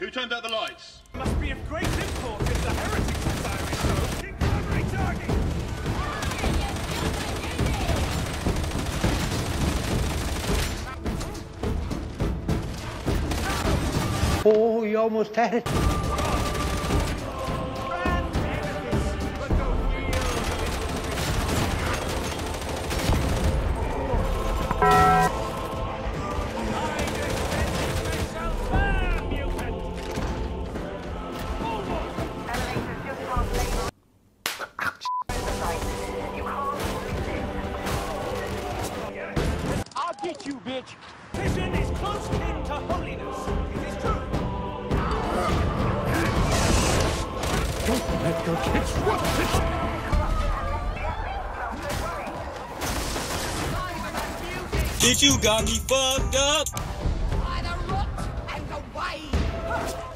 Who turned out the lights? Must be of great import if the heretic society so. Keep covering target! Oh, you almost had it. Not you, bitch. Vision is close kin to holiness. It is true. Don't let your kids watch this! Bitch, you got me fucked up! By the rot and the wave!